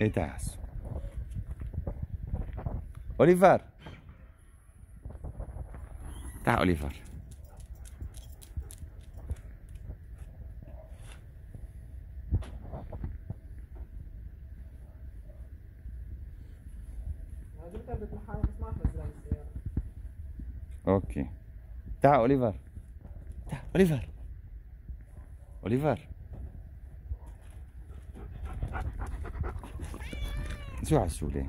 تعال أوليفر. تعال أوليفر. أوكي. تعال أوليفر. تعال 就要修炼。